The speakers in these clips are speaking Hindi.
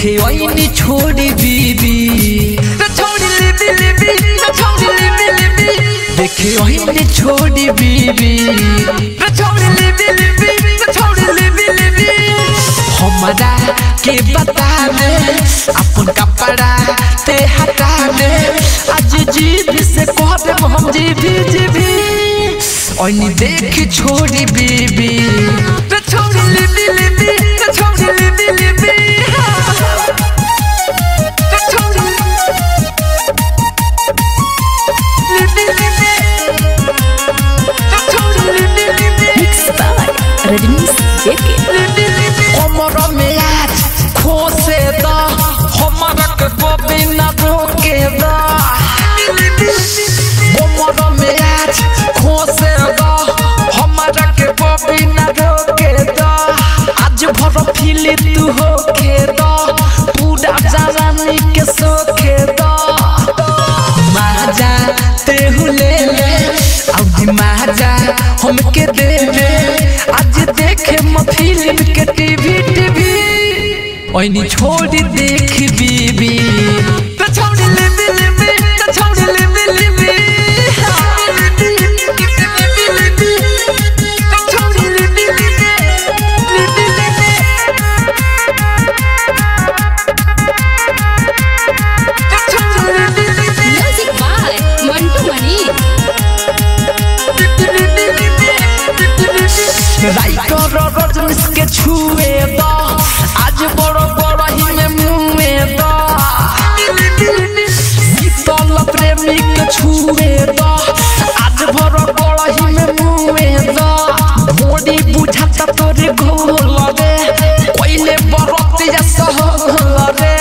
देखे। ओइनी छोड़ी बीबी। रे छोड़ी लिबी लिबी रे छोड़ी लिबी लिबी। देखे ओइनी छोड़ी बीबी। रे छोड़ी लिबी लिबी रे छोड़ी लिबी लिबी। हमरा के बता दे अपन कपड़ा ते हटा दे आज जीभ से कह दे हम जीभी जीभी। ओइनी देख छोड़ी बीबी। होके द पूरा जवानी के सोखे द माजा तेहू ले ले अब माजा हमके दे दे आज देखे म फ़िल्म के टीवी टीवी। ओइनी छोड़ी देख রাইতর রজনীশকে ছুঁয়ে দা আজ বড় বড় হিমে মুয়ে দা শীতল প্রেমিক ছুঁয়ে দা আজ বড় বড় হিমে মুয়ে দা মোড়ি বুঝাতা তোরে ঘোলবে। কইলে বরতে যাস হলবে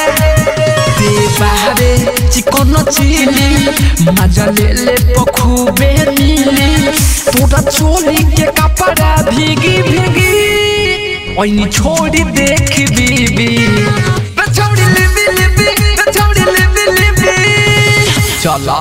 দেবারে চিকন চিলি, মাজা লেলে পখুবে মিলি তোরা চলি কে ओइनी छोड़ी देख बीबी। छोड़ी लेबी लेबी छोड़ी लेबी लेबी। चला